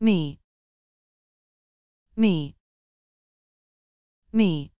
me. Me. Me.